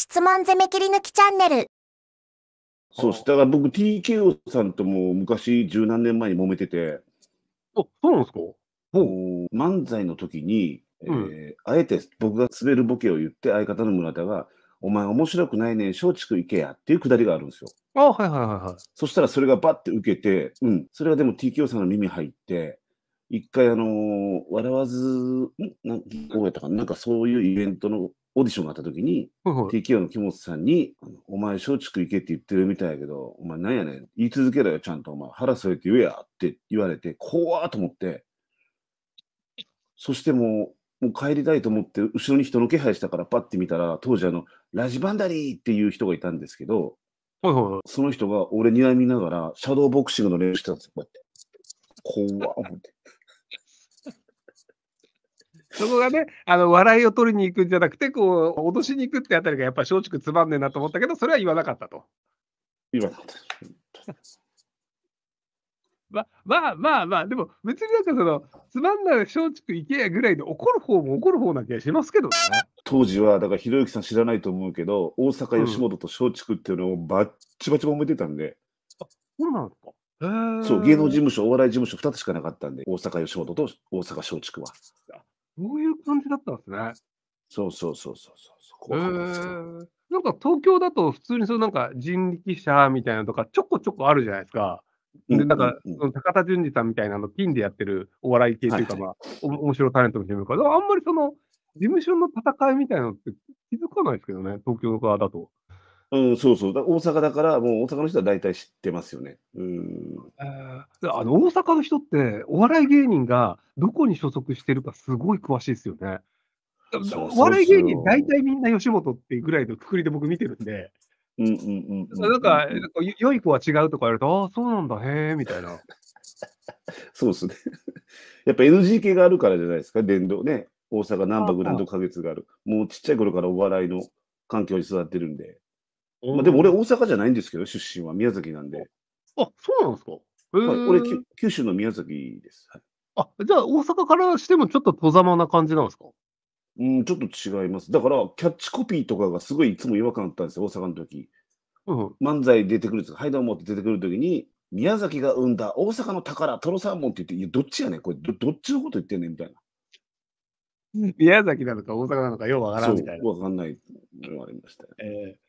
質問攻め切り抜きチャンネル。そうです。だから僕 TKO さんとも昔十何年前に揉めてて、あ、そうなんですか？もう漫才の時に、うんえーあえて僕が滑るボケを言って相方の村田が、お前面白くないねん、松竹行けやっていうくだりがあるんですよ。あ、はいはいはいはい。そしたらそれがバッて受けて、うん、それがでも TKO さんの耳入って、一回あのー笑わず、ん？なんどうやったかな？なんかそういうイベントのオーディションがあった時に、はいはい TKO の木本さんに、お前松竹行けって言ってるみたいやけど、お前なんやねん、言い続けろよ、ちゃんと、お前腹据えて言えやって言われて、怖ーと思って、そしてもう、もう帰りたいと思って、後ろに人の気配したからパッて見たら、当時あの、ラジバンダリーっていう人がいたんですけど、はいはいはい。その人が俺睨みながら、シャドーボクシングの練習してたんですよ、こうやって。怖っ思って。そこがね、あの、笑いを取りに行くんじゃなくて、こう、脅しに行くってあたりがやっぱり松竹つまんねえなと思ったけど、それは言わなかったと。言わなかった。ままあまあまあ、でも別になんかその、つまんない松竹行けやぐらいで怒る方も怒る方な気がしますけどね。当時は、だからひろゆきさん知らないと思うけど、大阪吉本と松竹っていうのをバッチバチ揉めてたんで、そうなんですか。そう、芸能事務所、お笑い事務所2つしかなかったんで、大阪吉本と大阪松竹は。そういう感じだったんですね。そうそうそうそうそう。なんか東京だと普通にそうなんか人力車みたいなのとかちょこちょこあるじゃないですか。で、なんか、その高田純次さんみたいなの、ピンでやってるお笑い系というか、はいまあ、お面白いタレントの人もいるから、あんまりその、事務所の戦いみたいなのって気づかないですけどね、東京側だと。うん、そうそう。だ大阪だから、もう大阪の人は大体知ってますよね。うん。であの大阪の人って、お笑い芸人がどこに所属してるかすごい詳しいですよね。そうそうお笑い芸人、大体みんな吉本っていうぐらいのくくりで僕見てるんで、うんうんうんうん。なんか、なんかよ良い子は違うとか言われると、ああ、そうなんだ、へえ、みたいな。そうですね。やっぱ NG 系があるからじゃないですか、電動ね。大阪ナンバーグランド花月がある。もうちっちゃい頃からお笑いの環境に育ってるんで。まあ、でも俺大阪じゃないんですけど、出身は宮崎なんで。あ、そうなんですか？へはい、ー俺、き九州の宮崎です。はいあ、じゃあ大阪からしてもちょっと戸ざまな感じなんですか？うん、ちょっと違います。だから、キャッチコピーとかがすごいいつも違和感あったんですよ、大阪の時。うん。漫才出てくるんですはい、どうもって出てくる時に、宮崎が生んだ大阪の宝、トロサーモンって言って、いや、どっちやねん、これど、どっちのこと言ってんねんみたい宮崎なのか大阪なのかようわな。からんみたいな。そう、わかんないのがありましたよ。えー